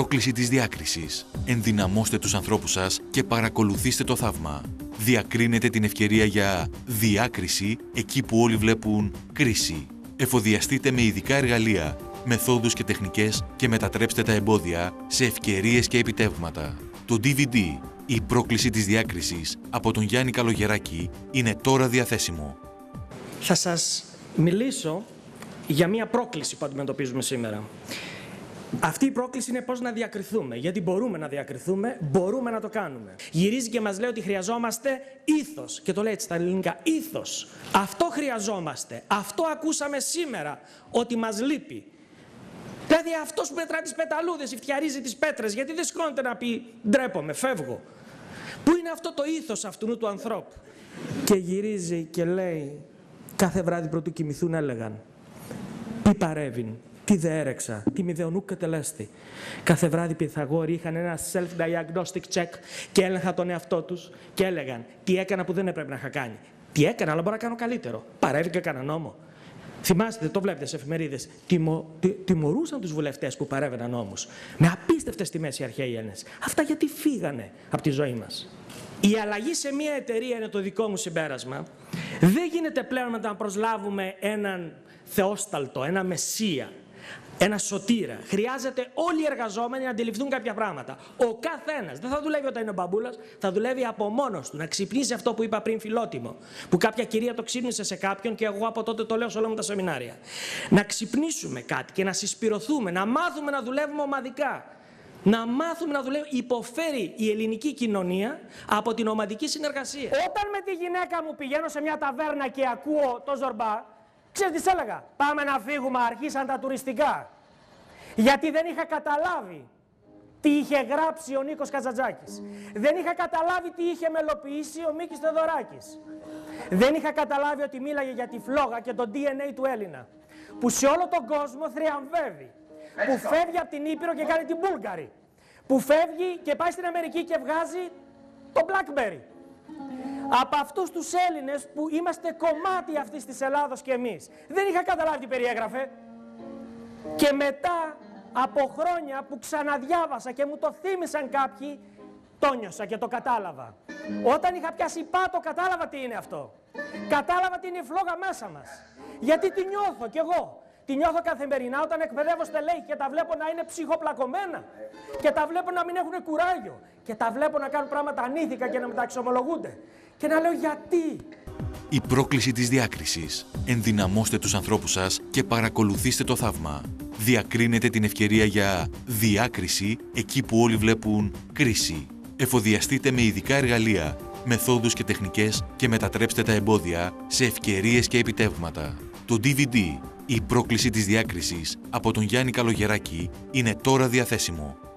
πρόκληση της διάκρισης. Ενδυναμώστε τους ανθρώπους σας και παρακολουθήστε το θαύμα. Διακρίνετε την ευκαιρία για διάκριση εκεί που όλοι βλέπουν κρίση. Εφοδιαστείτε με ειδικά εργαλεία, μεθόδους και τεχνικές και μετατρέψτε τα εμπόδια σε ευκαιρίες και επιτεύγματα. Το DVD «Η πρόκληση της διάκρισης» από τον Γιάννη Καλογεράκη είναι τώρα διαθέσιμο. Θα σας μιλήσω για μια πρόκληση που αντιμετωπίζουμε σήμερα. Αυτή η πρόκληση είναι πώς να διακριθούμε. Γιατί μπορούμε να διακριθούμε, μπορούμε να το κάνουμε. Γυρίζει και μας λέει ότι χρειαζόμαστε ήθος. Και το λέει έτσι στα ελληνικά, ήθος. Αυτό χρειαζόμαστε. Αυτό ακούσαμε σήμερα ότι μας λείπει. Δηλαδή αυτός που μετρά τις πεταλούδες, φτιαρίζει τις πέτρες, γιατί δεν σηκώνεται να πει ντρέπομαι, φεύγω. Πού είναι αυτό το ήθος αυτού του ανθρώπου; Και γυρίζει και λέει, κάθε βράδυ πρωτού κοιμηθούν έλεγαν, τι παρεύει, τι δε έρεξα, τι μηδεονού κατελέστη. Κάθε βράδυ οι Πυθαγόροι είχαν ένα self-diagnostic check και έλεγχαν τον εαυτό τους και έλεγαν τι έκανα που δεν έπρεπε να είχα κάνει. Τι έκανα, αλλά μπορώ να κάνω καλύτερο. Παρεύει και έκανα νόμο. Θυμάστε, το βλέπετε σε εφημερίδες. Τιμω, τι, τιμωρούσαν τους βουλευτές που παρέβαιναν νόμους. Με απίστευτες τιμές οι αρχαίοι Έλληνες. Αυτά γιατί φύγανε από τη ζωή μας. Η αλλαγή σε μια εταιρεία είναι το δικό μου συμπέρασμα. Δεν γίνεται πλέον να προσλάβουμε έναν θεόσταλτο, ένα μεσία, ένα σωτήρα. Χρειάζεται όλοι οι εργαζόμενοι να αντιληφθούν κάποια πράγματα. Ο καθένας δεν θα δουλεύει όταν είναι ο μπαμπούλας, θα δουλεύει από μόνος του. Να ξυπνήσει αυτό που είπα πριν φιλότιμο. Που κάποια κυρία το ξύπνησε σε κάποιον και εγώ από τότε το λέω σε όλα μου τα σεμινάρια. Να ξυπνήσουμε κάτι και να συσπηρωθούμε, να μάθουμε να δουλεύουμε ομαδικά. Να μάθουμε να δουλεύουμε. Υποφέρει η ελληνική κοινωνία από την ομαδική συνεργασία. Όταν με τη γυναίκα μου πηγαίνω σε μια ταβέρνα και ακούω το ζορμπά, Ξέρετε τι έλεγα; Πάμε να φύγουμε, αρχίσαν τα τουριστικά. Γιατί δεν είχα καταλάβει τι είχε γράψει ο Νίκος Κατζατζάκης. Δεν είχα καταλάβει τι είχε μελοποιήσει ο Μίκης Θεοδωράκης. Δεν είχα καταλάβει ότι μίλαγε για τη φλόγα και το DNA του Έλληνα. Που σε όλο τον κόσμο θριαμβεύει. Που φεύγει από την Ήπειρο και κάνει την Μπούλγαρη. Που φεύγει και πάει στην Αμερική και βγάζει το Blackberry από αυτούς τους Έλληνες που είμαστε κομμάτι αυτής της Ελλάδος και εμείς. Δεν είχα καταλάβει τι περιέγραφε. Και μετά από χρόνια που ξαναδιάβασα και μου το θύμισαν κάποιοι, το νιώσα και το κατάλαβα. Όταν είχα πιάσει πάτο, κατάλαβα τι είναι αυτό. Κατάλαβα τι είναι η φλόγα μέσα μας. Γιατί τη νιώθω κι εγώ. Τη νιώθω καθημερινά όταν εκπαιδεύω στελέχη και τα βλέπω να είναι ψυχοπλακωμένα. Και τα βλέπω να μην έχουν κουράγιο. Και τα βλέπω να κάνουν πράγματα ανήθικα και να μεταξομολογούνται. Και να λέω γιατί; Η πρόκληση της διάκρισης. Ενδυναμώστε τους ανθρώπους σας και παρακολουθήστε το θαύμα. Διακρίνετε την ευκαιρία για διάκριση εκεί που όλοι βλέπουν κρίση. Εφοδιαστείτε με ειδικά εργαλεία, μεθόδους και τεχνικές και μετατρέψτε τα εμπόδια σε ευκαιρίες και επιτεύγματα. Το DVD «Η πρόκληση της διάκρισης» από τον Γιάννη Καλογεράκη είναι τώρα διαθέσιμο.